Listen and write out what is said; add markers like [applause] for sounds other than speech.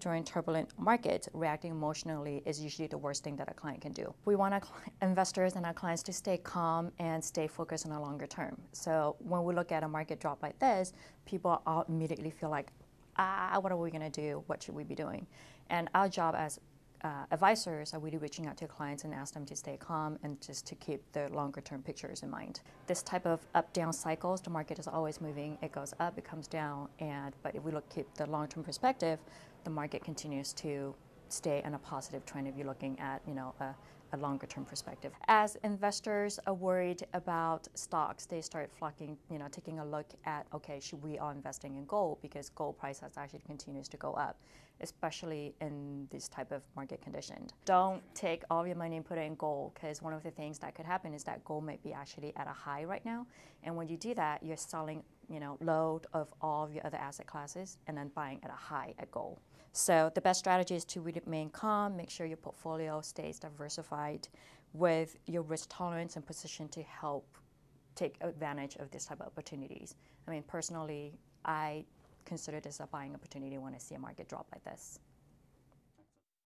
during turbulent markets, reacting emotionally is usually the worst thing that a client can do. We want our [laughs] investors and our clients to stay calm and stay focused on a longer term. So when we look at a market drop like this, people all immediately feel like, ah, what are we going to do? What should we be doing? And our job as uh, advisors are really reaching out to clients and ask them to stay calm and just to keep the longer term pictures in mind. This type of up down cycles, the market is always moving. It goes up, it comes down, and but if we look keep the long term perspective, the market continues to stay in a positive trend if you're looking at you know a, a longer term perspective. As investors are worried about stocks, they start flocking, you know, taking a look at okay, should we are investing in gold because gold price has actually continues to go up, especially in this type of market condition. Don't take all your money and put it in gold because one of the things that could happen is that gold might be actually at a high right now, and when you do that, you're selling you know, load of all of your other asset classes and then buying at a high at goal. So the best strategy is to remain calm, make sure your portfolio stays diversified with your risk tolerance and position to help take advantage of this type of opportunities. I mean, personally, I consider this a buying opportunity when I see a market drop like this.